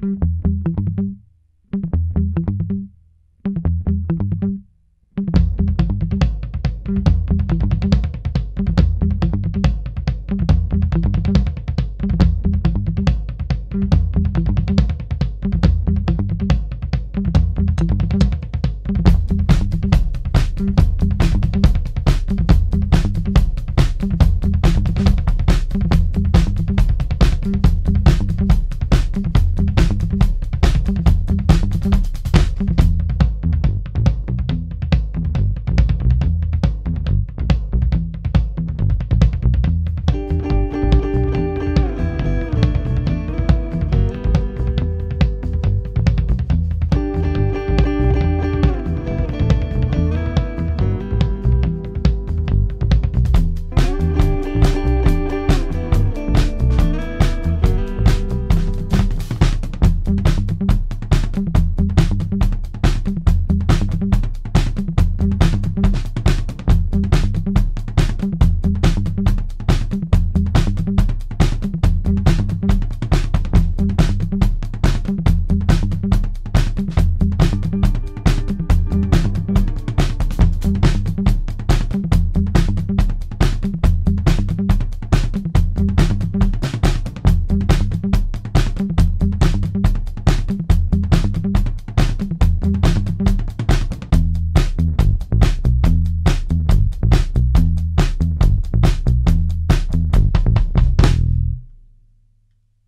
Bye.